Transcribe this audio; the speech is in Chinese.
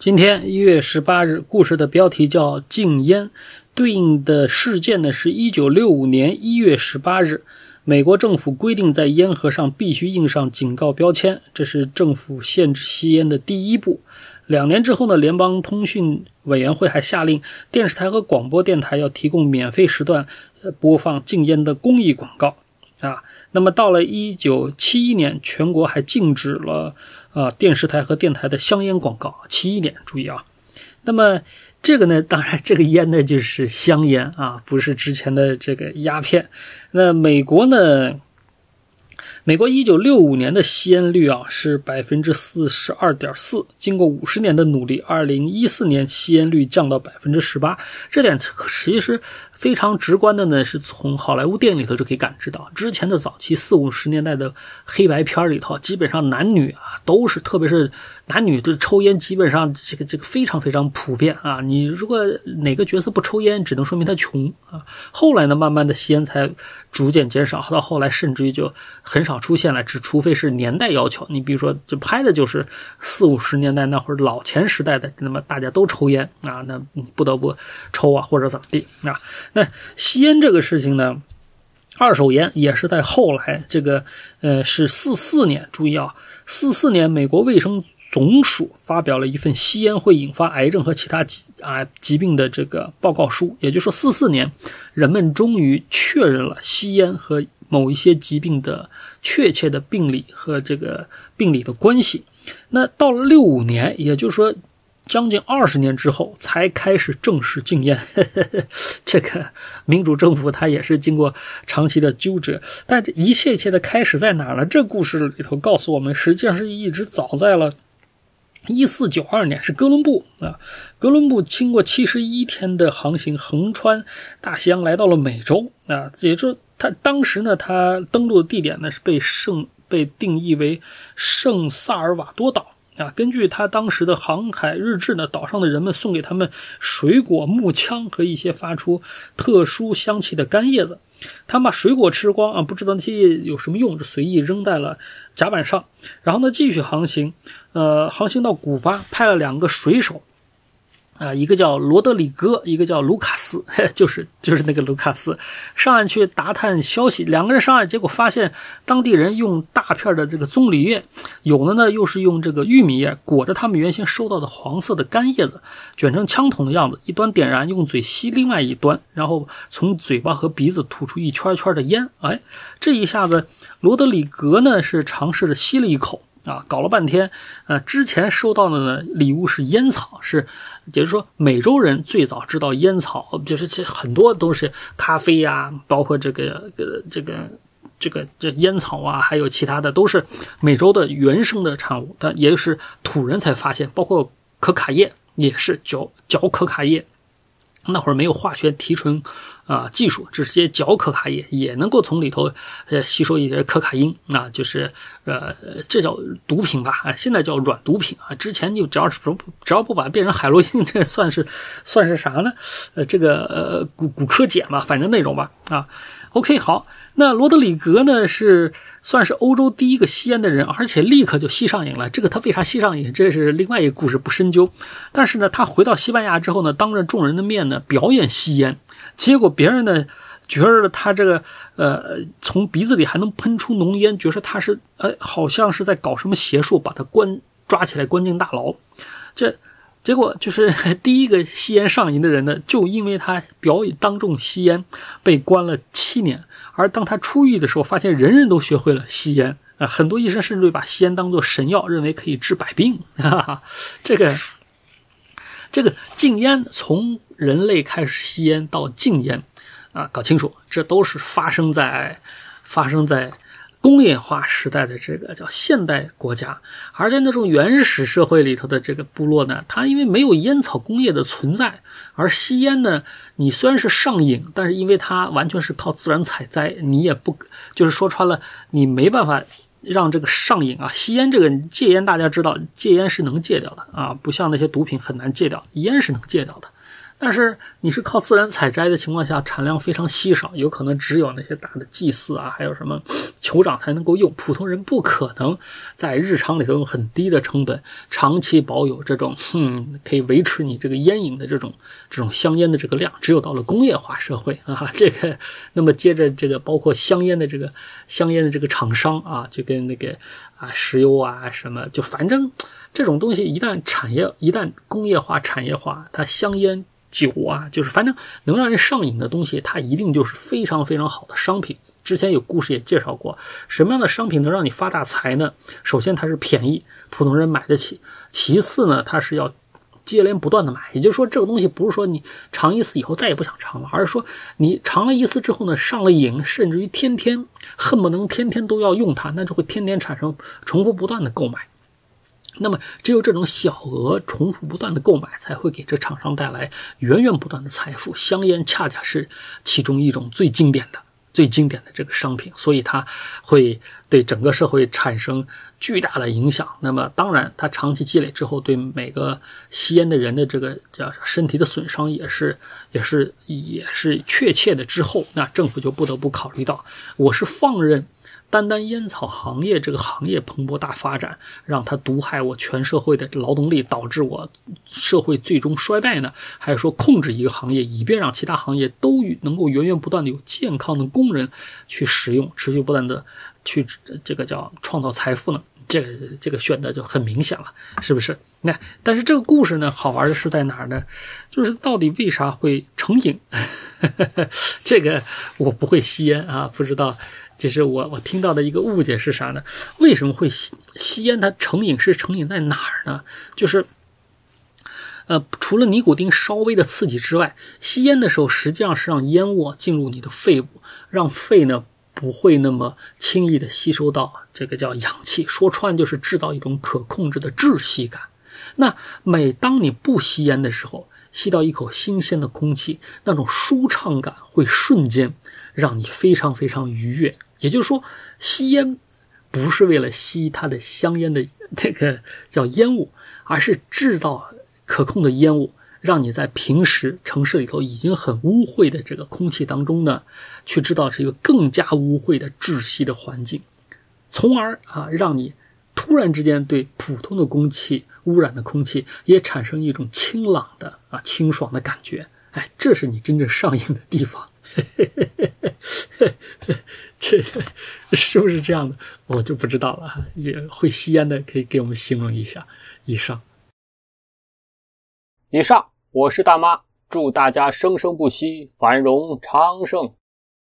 今天一月十八日，故事的标题叫禁烟，对应的事件呢是一九六五年一月十八日，美国政府规定在烟盒上必须印上警告标签，这是政府限制吸烟的第一步。两年之后呢，联邦通讯委员会还下令电视台和广播电台要提供免费时段，播放禁烟的公益广告啊。那么到了一九七一年，全国还禁止了。啊，电视台和电台的香烟广告，七一年，注意啊。那么这个呢，当然这个烟呢就是香烟啊，不是之前的这个鸦片。那美国呢？美国一九六五年的吸烟率啊是百分之四十二点四，经过五十年的努力，二零一四年吸烟率降到百分之十八。这点其实非常直观的呢，是从好莱坞电影里头就可以感知到。之前的早期四五十年代的黑白片里头，基本上男女啊都是，特别是男女的抽烟，基本上这个这个非常非常普遍啊。你如果哪个角色不抽烟，只能说明他穷啊。后来呢，慢慢的吸烟才逐渐减少，到后来甚至于就很少。出现了，只除非是年代要求，你比如说，就拍的就是四五十年代那会儿老钱时代的，那么大家都抽烟啊，那不得不抽啊，或者怎么地啊？那吸烟这个事情呢，二手烟也是在后来这个，呃，是四四年，注意啊，四四年美国卫生总署发表了一份吸烟会引发癌症和其他疾啊疾病的这个报告书，也就是说，四四年人们终于确认了吸烟和。某一些疾病的确切的病理和这个病理的关系，那到了六五年，也就是说将近二十年之后，才开始正式禁烟。这个民主政府它也是经过长期的纠折，但这一切一切的开始在哪呢？这故事里头告诉我们，实际上是一直早在了一四九二年，是哥伦布啊，哥伦布经过七十一天的航行，横穿大西洋来到了美洲啊，也就。他当时呢，他登陆的地点呢是被圣被定义为圣萨尔瓦多岛啊。根据他当时的航海日志呢，岛上的人们送给他们水果、木枪和一些发出特殊香气的干叶子。他们把水果吃光啊，不知道那些叶有什么用，就随意扔在了甲板上。然后呢，继续航行，呃，航行到古巴，派了两个水手。啊，一个叫罗德里戈，一个叫卢卡斯，就是就是那个卢卡斯，上岸去打探消息。两个人上岸，结果发现当地人用大片的这个棕榈叶，有的呢又是用这个玉米叶裹着他们原先收到的黄色的干叶子，卷成枪筒的样子，一端点燃，用嘴吸另外一端，然后从嘴巴和鼻子吐出一圈圈的烟。哎，这一下子，罗德里格呢是尝试着吸了一口。啊，搞了半天，呃，之前收到的呢礼物是烟草，是，也就是说，美洲人最早知道烟草，就是其实很多都是咖啡呀，包括这个呃这个这个这烟草啊，还有其他的，都是美洲的原生的产物，但也就是土人才发现，包括可卡叶也是嚼嚼可卡叶。那会儿没有化学提纯啊技术，直接嚼可卡叶也能够从里头呃吸收一些可卡因啊，就是呃这叫毒品吧啊，现在叫软毒品啊。之前就只要是不只要不把它变成海洛因，这算是算是啥呢？呃，这个呃骨骨科碱吧，反正那种吧啊。OK，好，那罗德里格呢是算是欧洲第一个吸烟的人，而且立刻就吸上瘾了。这个他为啥吸上瘾？这是另外一个故事，不深究。但是呢，他回到西班牙之后呢，当着众人的面呢表演吸烟，结果别人呢觉得他这个呃从鼻子里还能喷出浓烟，觉得他是呃好像是在搞什么邪术，把他关抓起来关进大牢。这。结果就是 第一个吸烟上瘾的人呢，就因为他表演当众吸烟，被关了七年。而当他出狱的时候，发现人人都学会了吸烟啊，很多医生甚至把吸烟当做神药，认为可以治百病。哈 哈，这个这个禁烟，从人类开始吸烟到禁烟啊，搞清楚，这都是发生在发生在。工业化时代的这个叫现代国家，而在那种原始社会里头的这个部落呢，它因为没有烟草工业的存在，而吸烟呢，你虽然是上瘾，但是因为它完全是靠自然采摘，你也不就是说穿了，你没办法让这个上瘾啊。吸烟这个戒烟，大家知道戒烟是能戒掉的啊，不像那些毒品很难戒掉，烟是能戒掉的。但是你是靠自然采摘的情况下，产量非常稀少，有可能只有那些大的祭祀啊，还有什么酋长才能够用，普通人不可能在日常里头用很低的成本长期保有这种，哼，可以维持你这个烟瘾的这种这种香烟的这个量。只有到了工业化社会啊，这个，那么接着这个包括香烟的这个香烟的这个厂商啊，就跟那个啊石油啊什么，就反正这种东西一旦产业一旦工业化产业化，它香烟。酒啊，就是反正能让人上瘾的东西，它一定就是非常非常好的商品。之前有故事也介绍过，什么样的商品能让你发大财呢？首先它是便宜，普通人买得起；其次呢，它是要接连不断的买。也就是说，这个东西不是说你尝一次以后再也不想尝了，而是说你尝了一次之后呢，上了瘾，甚至于天天恨不能天天都要用它，那就会天天产生重复不断的购买。那么，只有这种小额重复不断的购买，才会给这厂商带来源源不断的财富。香烟恰恰是其中一种最经典的、最经典的这个商品，所以它会对整个社会产生巨大的影响。那么，当然，它长期积累之后，对每个吸烟的人的这个叫身体的损伤，也是、也是、也是确切的。之后，那政府就不得不考虑到，我是放任。单单烟草行业这个行业蓬勃大发展，让它毒害我全社会的劳动力，导致我社会最终衰败呢？还是说控制一个行业，以便让其他行业都能够源源不断的有健康的工人去使用，持续不断的去这个叫创造财富呢？这个这个选择就很明显了，是不是？那但是这个故事呢，好玩的是在哪儿呢？就是到底为啥会成瘾？这个我不会吸烟啊，不知道。其实我我听到的一个误解是啥呢？为什么会吸吸烟？它成瘾是成瘾在哪儿呢？就是，呃，除了尼古丁稍微的刺激之外，吸烟的时候实际上是让烟雾进入你的肺部，让肺呢不会那么轻易的吸收到这个叫氧气。说穿就是制造一种可控制的窒息感。那每当你不吸烟的时候，吸到一口新鲜的空气，那种舒畅感会瞬间让你非常非常愉悦。也就是说，吸烟不是为了吸它的香烟的这个叫烟雾，而是制造可控的烟雾，让你在平时城市里头已经很污秽的这个空气当中呢，去制造是一个更加污秽的窒息的环境，从而啊，让你突然之间对普通的空气污染的空气也产生一种清朗的啊清爽的感觉。哎，这是你真正上瘾的地方。这是不是这样的？我就不知道了。也会吸烟的可以给我们形容一下。以上，以上，我是大妈，祝大家生生不息，繁荣昌盛。